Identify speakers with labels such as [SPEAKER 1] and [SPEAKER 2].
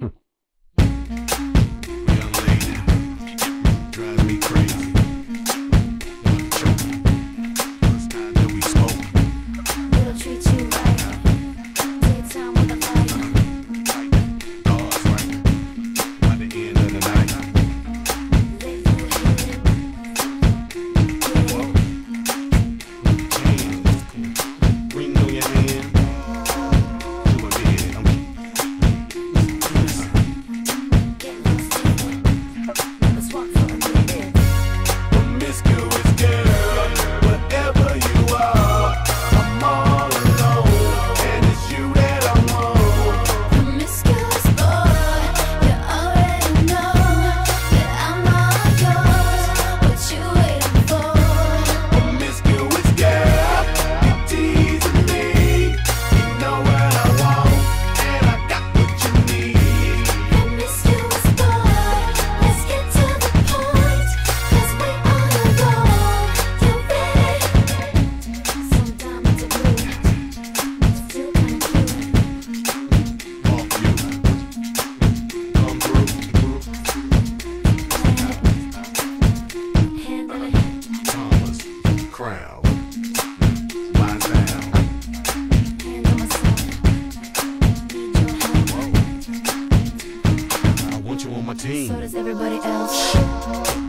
[SPEAKER 1] Hmm. I want
[SPEAKER 2] you on
[SPEAKER 1] my team.
[SPEAKER 2] So does everybody else.